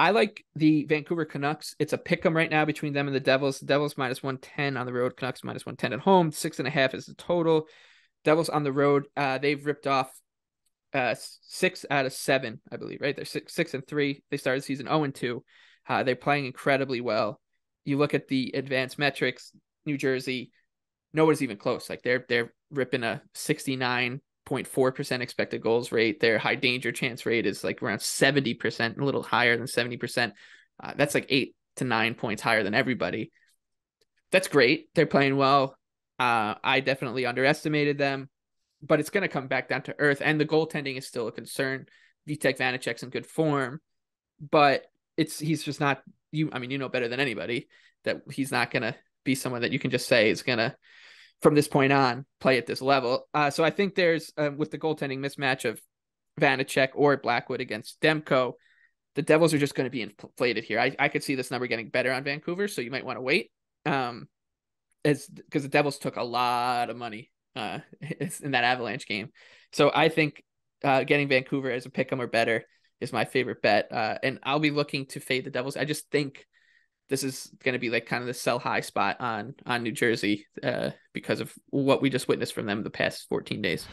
I like the Vancouver Canucks. It's a pick 'em right now between them and the Devils. The Devils minus 110 on the road, Canucks minus 110 at home. Six and a half is the total. Devils on the road, uh, they've ripped off uh, six out of seven, I believe, right? They're six, six and three. They started the season 0 and 2. Uh, they're playing incredibly well. You look at the advanced metrics, New Jersey, nobody's even close. Like they're they're ripping a 69.4% expected goals rate. Their high danger chance rate is like around 70%, a little higher than 70%. Uh, that's like eight to nine points higher than everybody. That's great. They're playing well. Uh, I definitely underestimated them, but it's going to come back down to earth. And the goaltending is still a concern. Vitek Vanecek's in good form, but it's he's just not you. I mean, you know better than anybody that he's not going to be someone that you can just say is going to from this point on play at this level. Uh, so I think there's uh, with the goaltending mismatch of Vanecek or Blackwood against Demko, the Devils are just going to be inflated here. I, I could see this number getting better on Vancouver, so you might want to wait. Um, it's because the Devils took a lot of money uh in that Avalanche game, so I think uh getting Vancouver as a pick 'em or better is my favorite bet. Uh, and I'll be looking to fade the Devils. I just think this is going to be like kind of the sell high spot on on New Jersey uh, because of what we just witnessed from them the past 14 days.